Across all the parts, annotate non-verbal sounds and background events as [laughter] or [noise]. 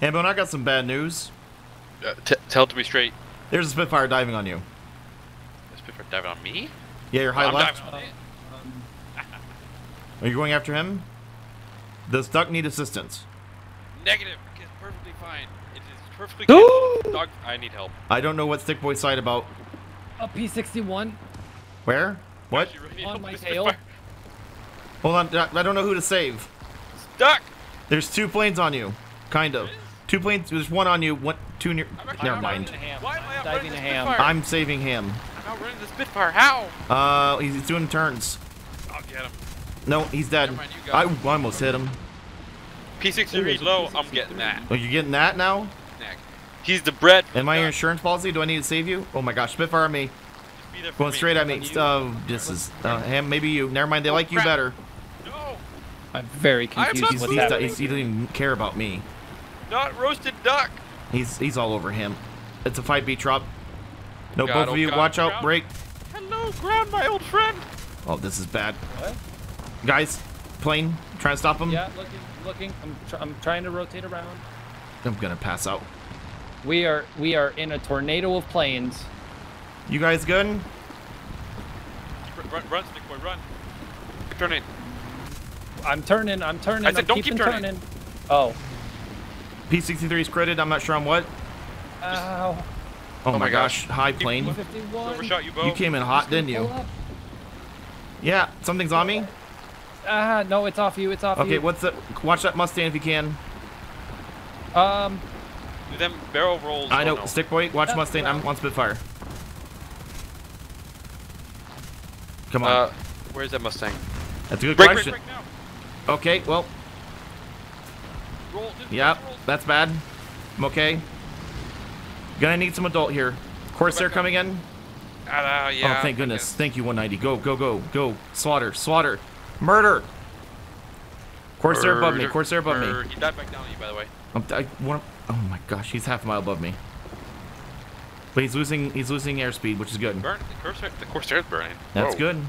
Hambone, I got some bad news. Uh, t- tell it to me straight. There's a Spitfire diving on you. This Spitfire diving on me? Yeah, you're high I'm left. diving on. Are you going after him? Does Duck need assistance? Negative. It's perfectly fine. It is perfectly Ooh! good. Dog, I need help. I don't know what Stick Boy side about. A P61 Where? What? Actually, really on my tail. Spitfire. Hold on, Duck, I don't know who to save. Stuck. There's two planes on you. Kind of. Two planes, there's one on you, one, two near. I'm Never diving mind. in a ham. Why am I diving a ham? I'm saving him. I'm outrunning the Spitfire. How? Uh, he's doing turns. I'll get him. No, he's dead. Never mind, you I got almost hit him. P63 low. I'm getting that. Oh, you getting that now? Neck. He's the bread. Am I your Duck. insurance policy? Do I need to save you? Oh my gosh, Spitfire on me. Just be Going me. straight at me. On. Oh, this is, uh, him, maybe you. Never mind, they Oh, like you better. No, I'm very confused not He's, what's he's, he doesn't even care about me. Not roasted duck. He's he's all over him. It's a fight, beat drop. No, God, both oh of you, God, watch out, break. Hello, ground, my old friend. Oh, this is bad. What? Guys, plane, trying to stop him. Yeah, looking, looking. I'm, tr- I'm trying to rotate around. I'm gonna pass out. We are we are in a tornado of planes. You guys good? Run, run, run, stick boy, run. Keep turning. I'm turning. I'm turning. I said I'm don't keep keeping turning. Oh. P63 is critted. I'm not sure on what. Ow. Oh, my my gosh, gosh. high plane. Overshot you, Bo. You came in hot, didn't you? up. Yeah, something's on me. Ah, no, it's off you. It's off Okay, you. what's the? Watch that Mustang if you can. Um, Do them barrel rolls. I oh, know. no. Stick boy, watch That's Mustang. I'm on Spitfire. Come on. Uh, where's that Mustang? That's a good Break, break, question. break now. Okay, well, Roll. Yep, roll. that's bad. I'm okay. Gonna need some adult here. Corsair coming in. Ah, yeah. oh, thank goodness. Thank you, 190. Go, go, go, go. Slaughter, slaughter. Murder. Corsair above me. Murder, Corsair above murder. me. He died back down on you, by the way. I'm, I, wanna- oh my gosh, he's half a mile above me. But he's losing. He's losing airspeed, which is good. Burn. The Corsair. The Corsair's burning. That's Whoa. good.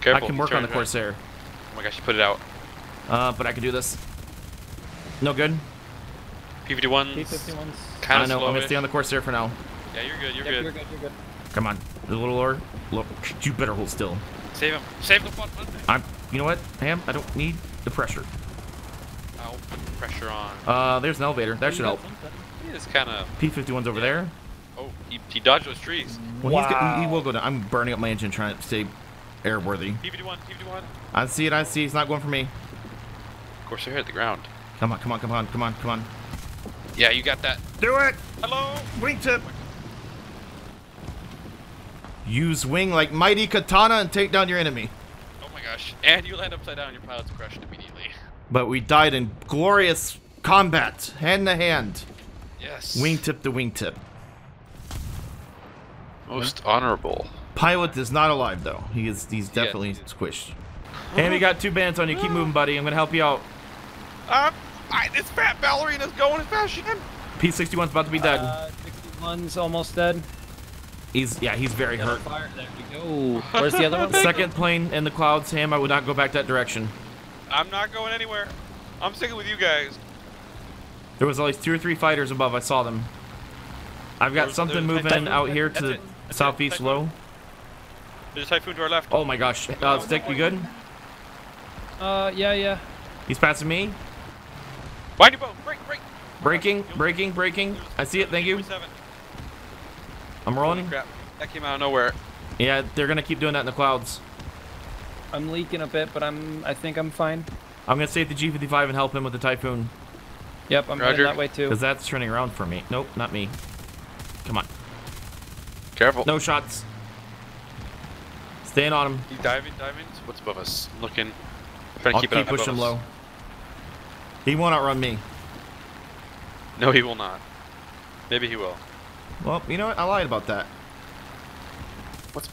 Careful. I can work on the. Corsair. Oh my gosh, you put it out. Uh, but I can do this. No good. P51's P51's. kind I of know. slow. I'm gonna stay on the Corsair for now. Yeah, you're good. You're Yep, good. you're good. You're good. Come on, a little lower. Look, you better hold still. Save him. Save the fun Mustang. I'm. You know what, Ham? I don't need the pressure. I'll put the pressure on. Uh, there's an elevator. That should help. something. He is kind of. P51's over there. Oh, he, he dodged those trees. Well, he's go- he, he will go down. I'm burning up my engine trying to stay airworthy. P51. P51. I see it. I see. It's not going for me. Of course, they hit the ground. Come on. Come on. Come on. Come on. Come on. Yeah, you got that. Do it. Hello. Wingtip. Use wing like mighty katana and take down your enemy. Oh my gosh. And you land upside down. Your pilot's crushed immediately. But we died in glorious combat, hand to hand, Yes. wingtip to wingtip. Most honorable. Pilot is not alive though. He is. He's definitely squished. [laughs] And we got two bands on you. Keep moving, buddy. I'm gonna help you out. Um, I, this fat ballerina's going as fast as she can. P61's about to be dead. Uh, 61's almost dead. He's yeah. He's very hurt. Fire. There we go. Where's the other one? [laughs] Second plane in the clouds, Ham. I would not go back that direction. I'm not going anywhere. I'm sticking with you guys. There was at least two or three fighters above. I saw them. I've got There's- something there's moving out here to the southeast Typhoon. low. There's a typhoon to our left. Oh my gosh. Uh, Stick, you good? Uh, yeah, yeah. He's passing me. Behind you, Bo. Break, break. Braking, braking, braking. I see it. Thank you. I'm rolling. Crap. That came out of nowhere. Yeah, they're gonna keep doing that in the clouds. I'm leaking a bit, but I'm. I think I'm fine. I'm gonna save the G55 and help him with the typhoon, Yep, I'm Roger. heading that way too. because that's turning around for me. Nope, not me. Come on. Careful. No shots. Staying on him. He's diving, diving. What's above us? I'm looking. Trying to I'll keep, keep, it up above pushing us. low. He won't run me. No, he will not. Maybe he will. Well, you know what? I lied about that. What's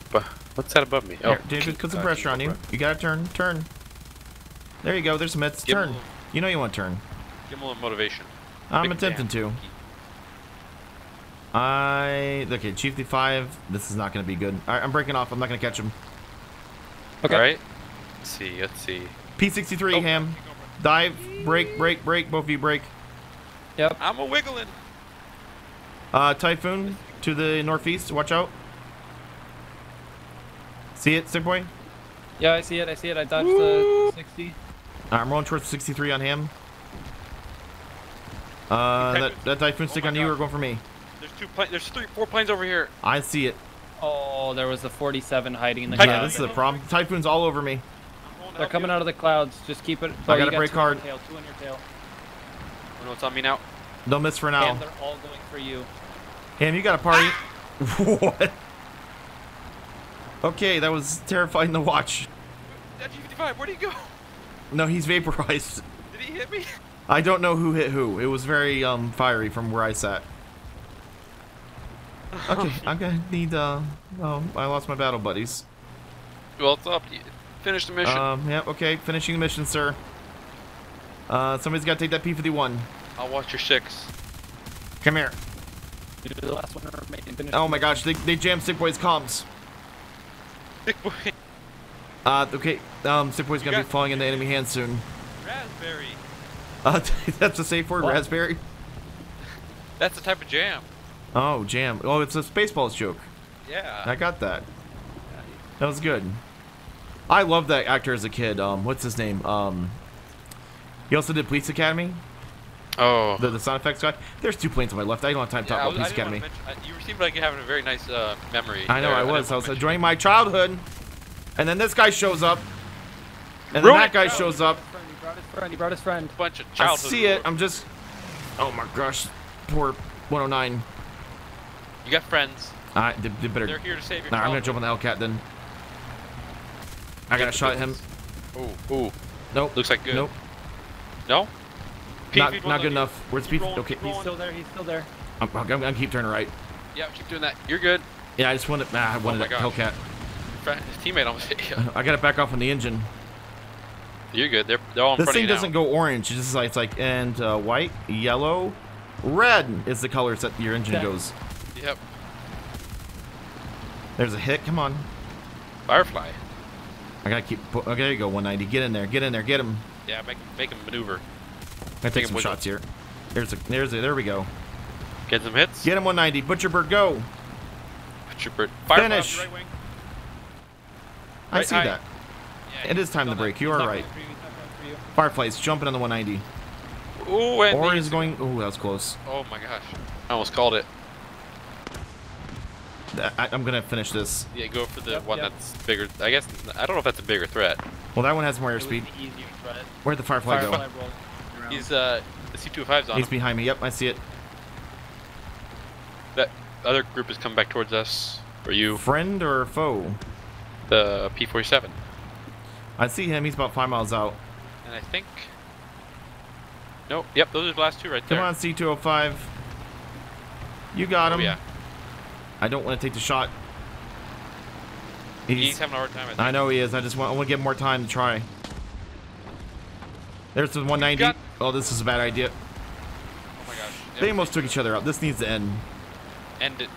what's that above me? Here, David, put some uh, pressure on you. keep- You gotta turn, turn. There you go. There's some hits. Turn. little- You know you want to turn. Give him a little motivation. I'm Big attempting damn. to. I okay. Chief D5. This is not gonna be good. All right, I'm breaking off. I'm not gonna catch him. Okay. All right. Let's see. Let's see. P63 Oh, ham. Dive. Break. Break. Break. Both of you break. Yep. I'm a wiggling. Uh, Typhoon to the northeast. Watch out. See it, Sick Boy? Yeah, I see it. I see it. I dodged the 60. Uh, I'm rolling towards 63 on him. Uh, that, that Typhoon stick Oh my on you God. or going for me? There's two planes. There's three, four planes over here. I see it. Oh, there was the 47 hiding in the Typhoon. Yeah, this is the problem. Typhoon's all over me. I'm going to They're coming you. out of the clouds. Just keep it. I Oh, got you a brake two on your card. Tail, two on your tail. You know what's on me now? Don't miss for now. And they're all going for you. Ham, you got a party. [laughs] what? Okay, that was terrifying to watch. That G55, where'd he go? No, he's vaporized. Did he hit me? I don't know who hit who. It was very um fiery from where I sat. [laughs] Okay, I'm gonna need uh oh I lost my battle buddies. Well, it's up. to you. Finish the mission. Um yeah, okay, finishing the mission, sir. Uh somebody's gotta take that P fifty one. I'll watch your six. Come here. You're the last one remaining. Oh my mission. gosh, they they jammed Sick Boy's comms. Big [laughs] boy. Uh okay, um Sick Boy's gonna be falling into enemy hands soon. Raspberry. [laughs] Uh [laughs] that's a safe word, What? raspberry. That's the type of jam. Oh, jam. Oh, it's a Spaceballs joke. Yeah. I got that. That was good. I loved that actor as a kid. Um, what's his name? Um, he also did Police Academy, oh. the, the sound effects guy. There's two planes on my left. I don't have time to talk Yeah, I about was- I Police Academy. mention- you seem like you're having a very nice uh, memory. I know there. I was. I wanna was mention enjoying my childhood, and then this guy shows up, and then that guy bro. shows up. Friend, he brought his friend. He brought his friend. bunch of I childhood. see it. ruin. I'm just. Oh my gosh, poor 109. You got friends. I did, did better. They're here to save your Nah, I'm gonna jump on the Hellcat then. I got a shot at him. Ooh, ooh. Nope. Looks like good. Nope. No? Not, P-feed not good on you. enough. Where's Keep P? rolling, Okay. He's still there. He's still there. I'm, I'm gonna keep turning right. Yeah, keep doing that. You're good. Yeah, I just wanted. Nah, I wanted my that gosh. Hellcat. His teammate almost hit you. [laughs] I gotta back off on the engine. You're good. They're, they're all in This front thing of you doesn't now. go orange. It's just like it's like and uh, white, yellow, red is the colors that your engine Yeah. goes. Yep. There's a hit. Come on. Firefly. I gotta keep. Okay, there you go. 190. Get in there. Get in there. Get him. Yeah, make, make him maneuver. I take some shots here. There's a. There's a. There we go. Get some hits. Get him 190. Butcherbird, go. Firefly off Finish. right wing. I see that. Yeah, It is time to break. not- You are not right. For you, he's not going for you. Firefly's jumping on the 190. Ooh, and Or is going. Oh, that was close. Oh my gosh. I almost called it. That- I, I'm gonna finish this. Yeah, go for the Yep, one yep. that's bigger. I guess I don't know if that's a bigger threat. Well, that one has more airspeed. easier threat. Where'd the Firefly, Firefly go? He's uh the C205's on He's him. behind me. Yep, I see it. That other group is coming back towards us. Are you, Friend or foe? the P47. I see him. He's about five miles out. And I think. Nope. Yep, those are the last two right Come there. Come on, C205. You got Oh him. yeah. I don't want to take the shot. He's, He's, having a hard time. I think. I know he is. I just want, I want to get more time to try. There's the 190. Got- Oh, this is a bad idea. Oh my gosh. They Yep. almost took each other out. This needs to end. End it.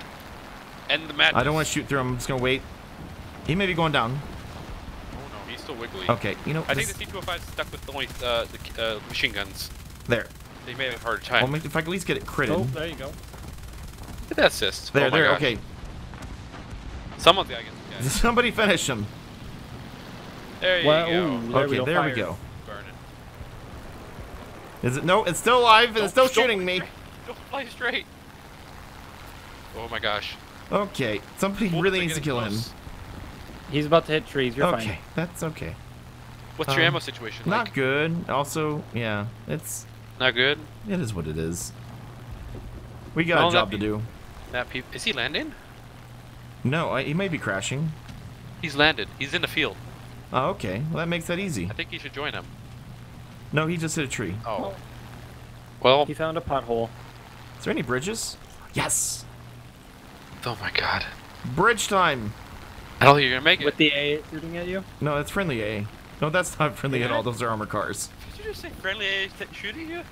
End the match. I don't want to shoot through him. I'm just going to wait. He may be going down. Oh no, he's still wiggly. Okay, you know, I think the C205 is stuck with only uh, the uh, machine guns. there. They may have a harder time. make- if I could at least get it critted. Oh, there you go. Look at that assist. There, oh my there, gosh. okay. Someone's got to get guy. Somebody finish him. There you Well, go. ooh. There okay, we go, there we go. Burning. Is it? No, it's still alive and it's still Don't- don't shooting me. straight. [laughs] Don't fly straight. Oh my gosh. Okay, somebody Wolves really needs to kill close. him. He's about to hit trees. You're okay, fine. that's okay. What's your Um, ammo situation Not good. Also, yeah, it's Not good. it is what it is. We got Well, a job that to do. That peop is he landing? No, I, he may be crashing. He's landed. He's in the field. Oh, okay. Well, that makes that easy. I think you should join him. No, he just hit a tree. Oh. Well. He found a pothole. Is there any bridges? Yes. Oh my god. Bridge time. I don't think you're gonna make it. With the A shooting at you? No, that's friendly A. No, that's not friendly at all. Those are armor cars. Did you just say friendly A t- shooting you?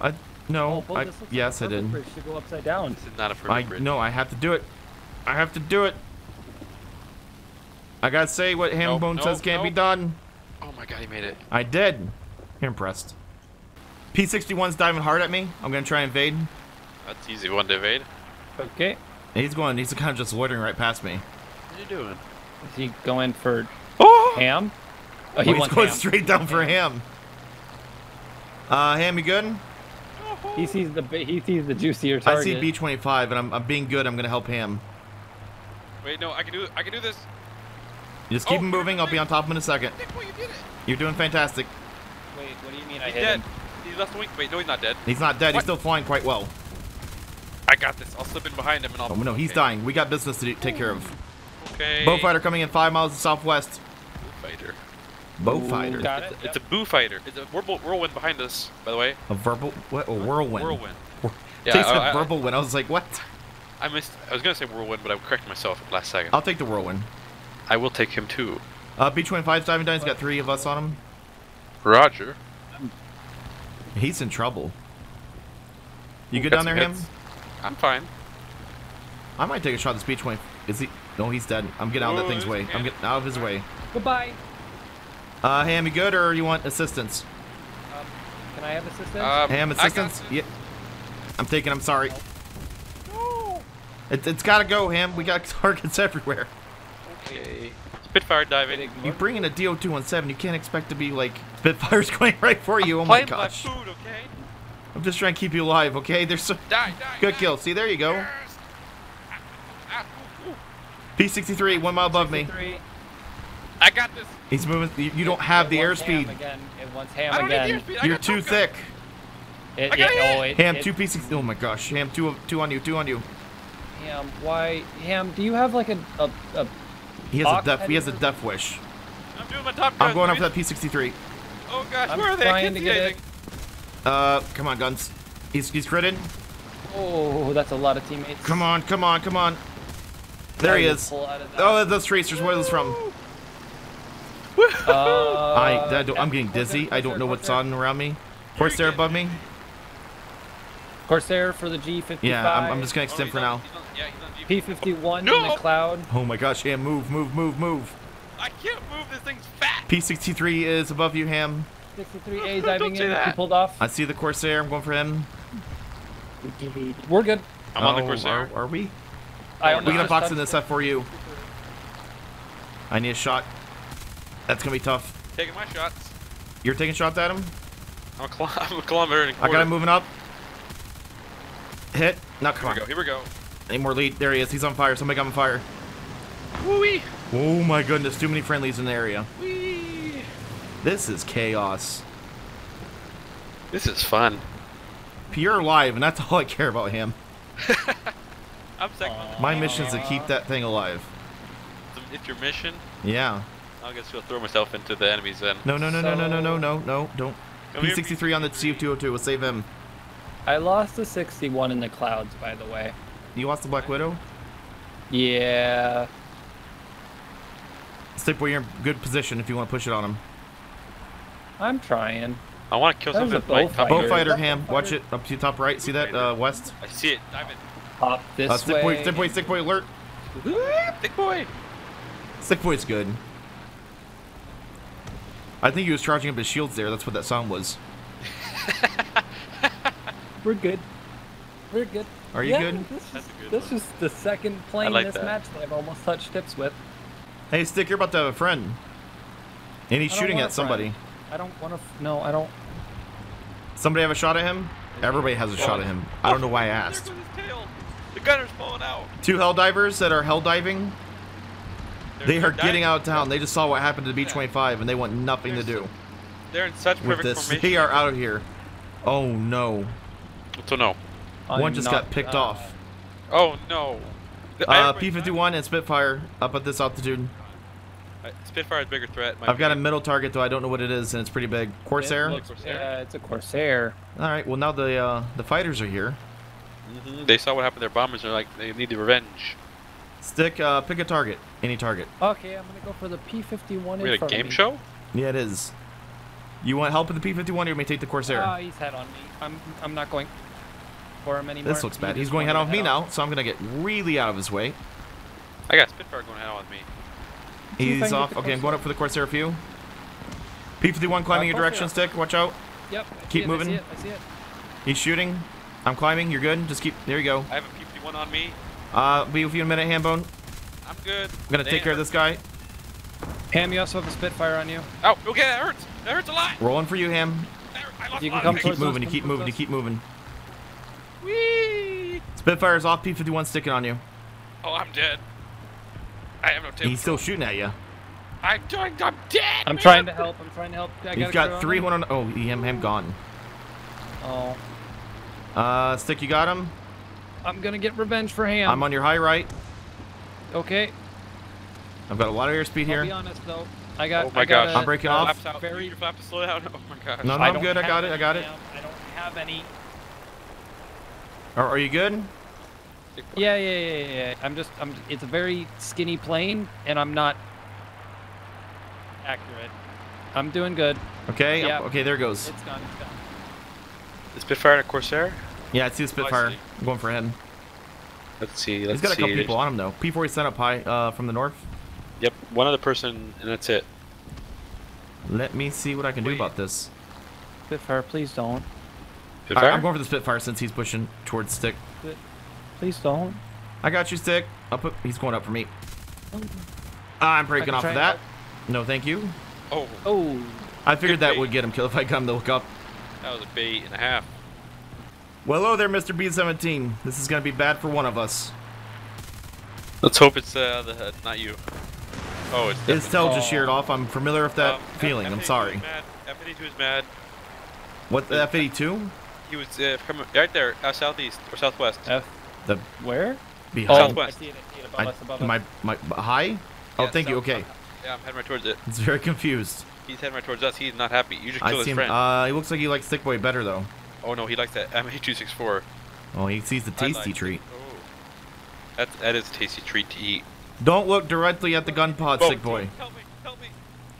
I no. well, I, yes, I like a did. perfect bridge to go upside down. This is not a perfect I bridge. no. I have to do it. I have to do it. I gotta say what Hambone nope, says can't be done. Oh my god, he made it. I did. You're impressed. P61's diving hard at me. I'm gonna try and evade. That's easy one to evade. Okay. He's going. He's kind of just loitering right past me. What are you doing? Is he going for Oh! ham? Oh, Oh, he's going ham. straight down for him. Uh, Ham, you good? He sees the he sees the juicier target. I see. B25, and I'm, I'm being good. I'm gonna help him. Wait, no, I can do. I can do this. You just keep Oh, him moving. I'll be on top of him in a second. You did it. You're doing fantastic. Wait, what do you mean I He's hit dead. him? He's left the wing. Wait, no, he's not dead. He's not dead. He's still flying quite well. I got this. I'll slip in behind him and I'll. Oh no, he's okay. dying. We got business to do, take care of. Okay. Beaufighter coming in five miles to southwest. Boo fighter. Bow Ooh, fighter. Got it. It's a boo fighter. It's a whirl- whirlwind behind us, by the way. A verbal what? A whirlwind. Whirlwind. Yeah, they said I- I- verbal wind. I was like, what? I missed. I was gonna say whirlwind, but I corrected myself at the last second. I'll take the whirlwind. I will take him too. Uh, B25's diving down. He's got three of us on him. Roger. He's in trouble. You Ooh, good down there, some him? I'm fine. I might take a shot at this B20. Is he? No, he's dead. I'm getting out of that thing's way. there's I'm getting out of his way. Goodbye. Uh, Ham, you good, or you want assistance? Um, can I have assistance? Um, Ham, assistance? Yeah. I'm taking. I'm sorry. No. It, it's gotta go, Ham. We got [laughs] targets everywhere. Okay. Spitfire diving. You bring in a DO217, you can't expect to be like Spitfire's [laughs] going right for you. Oh my Playing gosh. my food, okay? I'm just trying to keep you alive, okay? [laughs] There's so Die, die. good die. kill. See, there you go. Yes. Ah, ah, ooh, ooh. P63, one mile above me. Three. I got this. He's moving. You, you don't have the It wants ham airspeed. Again. It wants ham I don't again. need the airspeed. You're too Top thick. It, I got it, it. oh, it, Ham, it, two P6. Oh my gosh. Ham, two, two on you, two on you. Ham, why? Ham, do you have like a a, a He has a death. He has a headed- death wish. I'm doing my top gun. I'm going after that P63. Oh gosh, I'm where are they? I can't to see get it. anything. Uh, come on, guns. He's he's critted. Oh, that's a lot of teammates. Come on, come on, come on. There he is. pull out of that. Oh, those tracers. Where are those from? Uh, I, I don't, I'm getting dizzy. I don't know what's on around me. Corsair above me. Corsair for the G55. Yeah, I'm, I'm just gonna Oh, extend he's for on- now. he's on- yeah, he's on G- P51 in the cloud. Oh my gosh, Ham, move, move, move, move. I can't move. This thing's fat. P63 is above you, Ham. 63A [laughs] Don't diving say in. that. He pulled off. I see the Corsair. I'm going for him. We're good. I'm on the Oh, Corsair. Are, are we? I Oh, We almost gonna just box in this up for you. I need a shot. That's gonna be tough. Taking my shots. You're taking shots at him? I'm a, kil- [laughs] I'm a kilometer and a I got him moving up. Hit. Now Here come we go. on. Here we go. Any more lead? There he is. He's on fire. Somebody got him on fire. Woo-wee. Oh my goodness, too many friendlies in the area. Wee. This is chaos. This is fun. Pure live, and that's [laughs] all I care about him. [laughs] I'm second. My mission is to keep that thing alive. It's your mission. Yeah. I guess I'll throw myself into the enemies then. No, no, no, so... no, no, no, no, no, don't. P63 on the CF202. We'll save him. I lost the 61 in the clouds, by the way. You lost the Black Widow? Yeah. Stick where you're in good position if you want to push it on him. I'm trying. I want to kill that something. Beaufighter. bow fighter ham. Watch it up to the top right. See that uh, west? I see it. I'm in. This uh, stick way. Boy, stick boy. Stick boy alert. Stick boy. Stick boy's good. I think he was charging up his shields there. That's what that sound was. [laughs] We're good. We're good. Are you Yeah, good? This is, That's a good this one. is the second plane like this that. match that I've almost touched tips with. Hey, Stick, you're about to have a friend. And he's shooting at somebody. I don't want to. No, I don't. Somebody have a shot at him? Everybody has a shot at him. I don't know why I asked. There goes his tail. The gunner's falling out. Two hell divers that are hell diving. They're- They they're are getting out of town. They just saw what happened to B25 and they want nothing to do They're in such with perfect this. [laughs] formation. They are out of here. Oh no. So no. One I'm just not- got picked uh, off. Oh no. Uh, P51 and Spitfire up at this altitude. Uh, Spitfire's bigger threat. I've got a middle target though. I don't know what it is and it's pretty big. Corsair. It looks- Yeah, it's a Corsair. All right. Well, now the uh, the fighters are here. Mhm, They saw what happened to their bombers. They're like, they need the revenge. Stick. Uh, pick a target. Any target. Okay, I'm gonna go for the P51 in We had a game show. Yeah, it is. You want help with the P51 or you may take the Corsair? Ah, he's head on me. I'm I'm not going for him anymore. this looks bad. He's going head wanted on me head now, so I'm gonna get really out of his way. I got Spitfire going head on with me. See if I He's off. get the Okay, I'm going up for the Corsair for you. P51 climbing Uh, your Corsair. direction, Stick. Watch out. Yep. I see Keep it, moving. I see it. I see it. He's shooting. I'm climbing. You're good. Just keep. There you go. I have a P51 on me. Uh, be with you in a minute, Hambone. I'm good. I'm gonna take care of this guy. Ham, you also have a Spitfire on you. Oh, okay, that hurts. That hurts a lot. Rolling for you, Ham. That hurt- I lost You can come of Keep moving. You keep moving. You keep moving. Whee! Spitfire's off. P51 sticking on you. Oh, I'm dead. I have no tail. He's still shooting at you. I'm doing. I'm dead. I'm man. trying to help. I'm trying to help. I He's gotta got three him. one on. Oh, Ham, Ham gone. Oh, Uh, stick. You got him. I'm gonna get revenge for Ham. I'm on your high right. Okay. I've got a lot of airspeed I'll be honest though. I got. Oh my I got gosh. a- I'm breaking a off. Flaps out. Very. Use your flap to slow down. [laughs] Oh my gosh. No, no, I I'm don't good. I got it. I got it. I don't have any. Are, are you good? Yeah, yeah, yeah, yeah, yeah. I'm just. I'm. It's a very skinny plane, and I'm not accurate. I'm doing good. Okay. Yeah. Okay. There it goes. It's gone. It's gone. The Spitfire and a Corsair. Yeah, oh, I see the Spitfire. see. I'm going for him. Let's see. Let's He's got a see. couple people on him though. P40 sent up high uh, from the north. Yep, one other person, and that's it. Let me see what I can do about this. Spitfire, please don't. Spitfire. right, I'm going for the Spitfire since he's pushing towards Stick. Please don't. I got you, Stick. I'll put. He's going up for me. I'm breaking off of that. No, thank you. oh, Oh. I figured Good that bait. would get him killed if I come to look up. that was a bait and a half. Well, hello there, Mr. B17. This is gonna be bad for one of us. Let's hope it's uh, the, not you. Oh, it's His definitely- tail just Oh. sheared off. I'm familiar with that Um, feeling. F- I'm sorry. F82 is mad. What the F82? He was uh, coming right there, uh, southeast or southwest. F. The Where? behind. Southwest. I see it. I see it above I- us. Above my us. my high. Oh, Yeah, thank you. south- Okay, Yeah, I'm heading right towards it. it's very confused. He's heading right towards us. He's not happy. You just I killed see his him. friend. Uh, he looks like he likes Stick Boy better though. Oh no, he likes that MA264. Oh, he sees the tasty like- treat. Oh. That's, that is a tasty treat to eat. Don't look directly at the gun pod, Oh, Stick Boy. Help me! Help me!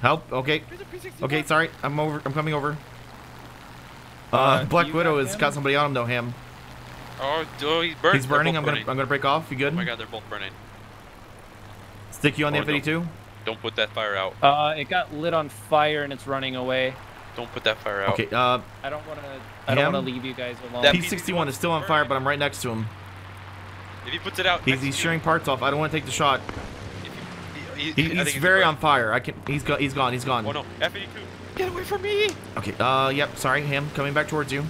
Help. Okay. There's a P61. Okay. Sorry. I'm over. I'm coming over. Uh, Uh, Black Widow has him? got somebody on him though. Ham. Oh, oh, he's burning. He's burning. I'm gonna. burning. I'm gonna break off. You good? Oh my god, they're both burning. Stick you on the Oh, no. F82. Don't put that fire out. Uh, it got lit on fire and it's running away. Don't put that fire out. Okay. Uh, I don't want to. I don't want to leave you guys alone. That- P61 is still on fire, but I'm right next to him. If he puts it out, He's, he's shearing parts off. I don't want to take the shot. if he- he- He, I he's he's very burnt. on fire. I can. He's gone. He's gone. He's gone. Oh no, F82. Get away from me! Okay. Uh. Yep. Sorry, Ham. Coming back towards you.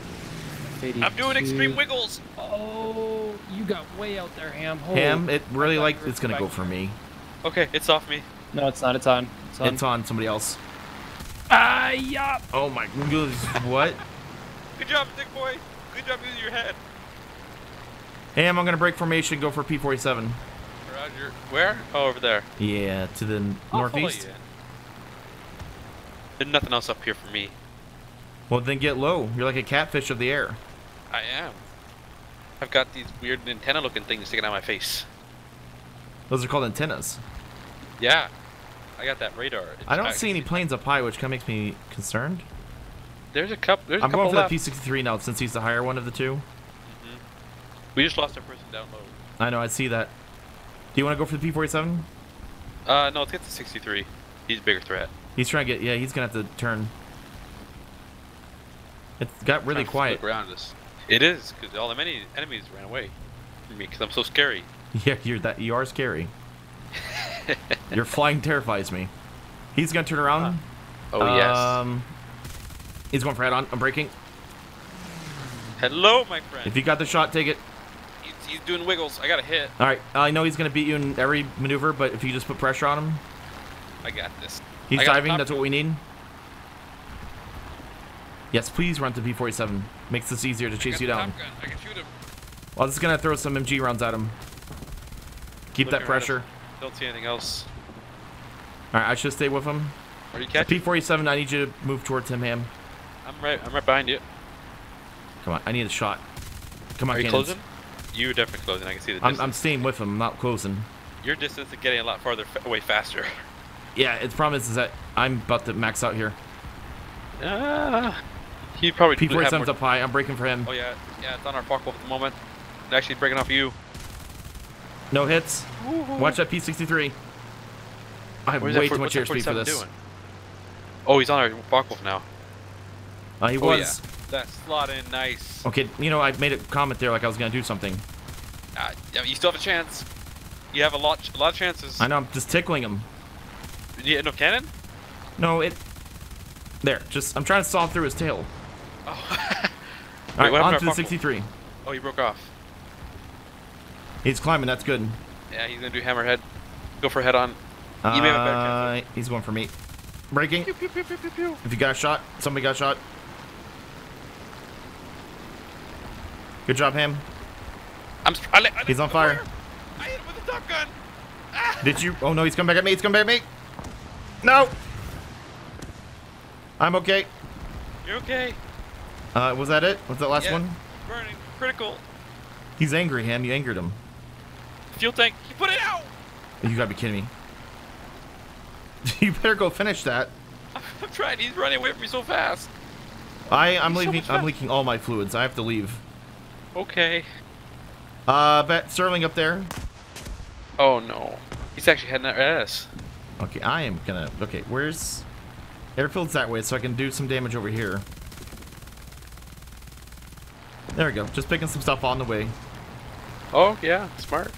I'm doing extreme wiggles. Oh, you got way out there, Ham. Holy- Ham. It really thought like it's gonna go for me. Okay, it's off me. No, it's not. It's on. It's on. It's on somebody else. Ah, yeah. Oh my goodness. What? Good job, Dick Boy. Good job using your head. Ham. I'm gonna break formation. Go for P47. Roger. Where? Oh, over there. Yeah. To the I'll northeast. There's nothing else up here for me. Well, then get low. You're like a catfish of the air. I am. I've got these weird antenna-looking things sticking out of my face. Those are called antennas. Yeah, I got that radar. It's- I don't see any planes up high, which kind of makes me concerned. There's a couple. There's a I'm couple going for left. the P63 now, since he's the higher one of the two. We just lost our person down low. I know. I see that. Do you want to go for the P47? Uh, no, let's get the 63. He's a bigger threat. He's trying to get. Yeah, he's gonna have to turn. It's got really quiet. around us. It is because all the many enemies ran away from me because I'm so scary. [laughs] Yeah, you're that. You are scary. [laughs] Your flying terrifies me. He's gonna turn around. Oh yes. Um, he's going for head on. I'm breaking. Hello, my friend. If you got the shot, take it. He's, he's doing wiggles. I got a hit. All right. I know he's gonna beat you in every maneuver, but if you just put pressure on him, I got this. he's got diving. That's what we need. Yes, please run to P47. Makes this easier to chase you down. I can shoot him. Well, this is gonna throw some MG rounds at him. Keep that Looking around us. pressure. Don't see anything else. All right, I should stay with him. Are you catching? P47. I need you to move towards him, Ham. I'm right. I'm right behind you. Come on, I need a shot. Come on, Are you cannons. closing? You're definitely closing. I can see the I'm, distance. I'm staying with him. I'm not closing. Your distance is getting a lot farther fa- away faster. [laughs] Yeah, its problem is, that I'm about to max out here. Ah. He probably have P47's more- up high. I'm breaking for him. Oh yeah, yeah. It's on our Focke-Wulf at the moment. It's actually breaking off you. No hits. Watch that P63. I have Where's way too much airspeed for this. Doing? Oh, he's on our Focke-Wulf now. Uh, he Oh was. yeah. That slot in nice. Okay, you know, I made a comment there like I was gonna do something. Uh, you still have a chance. You have a lot, a lot of chances. I know, I'm just tickling him. You hit no cannon? No, it. There, just I'm trying to saw through his tail. Oh. [laughs] All Wait, right, on to the to 63. oh, he broke off. He's climbing. That's good. Yeah, he's gonna do hammerhead. Go for head on. You may have a better chance. Uh, he's going for me. Breaking. Pew, pew, pew, pew, pew, pew. If you got a shot, somebody got a shot. Good job, Ham. I'm. I lit- I He's on the fire. I hit him with a top gun. Did you? Oh no, he's coming back at me. He's coming back at me. No. I'm okay. You're okay. Uh, was that it? Was that last Yeah. one? Burning. Critical. He's angry, Ham. You angered him. Fuel tank. You put it out. You gotta be kidding me. [laughs] you better go finish that. I'm trying. He's running away from me so fast. I I'm He's so leaving. much I'm leaking all my fluids. I have to leave. Okay. Uh, bet Stirling up there. Oh no. He's actually heading at us. Okay, I am gonna. Okay, where's airfield's that way, so I can do some damage over here. There we go. Just picking some stuff on the way. Oh yeah, smart.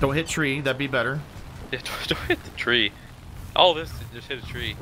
Don't hit tree. That'd be better. Yeah, [laughs] don't, don't hit the tree. All this just hit a tree.